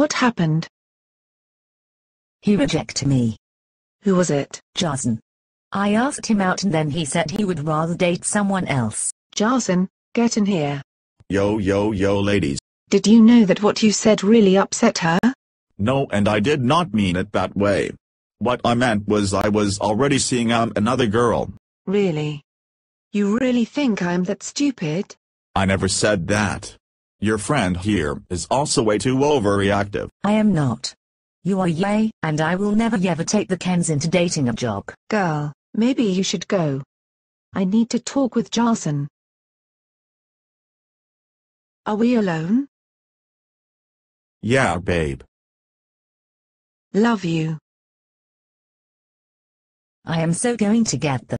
What happened? He rejected me. Who was it? Jason. I asked him out and then he said he would rather date someone else. Jason, get in here. Yo yo yo ladies. Did you know that what you said really upset her? No and I did not mean it that way. What I meant was I was already seeing um another girl. Really? You really think I'm that stupid? I never said that. Your friend here is also way too overreactive. I am not. You are yay, and I will never ever take the Kens into dating a jock. Girl, maybe you should go. I need to talk with Jason. Are we alone? Yeah babe. Love you. I am so going to get the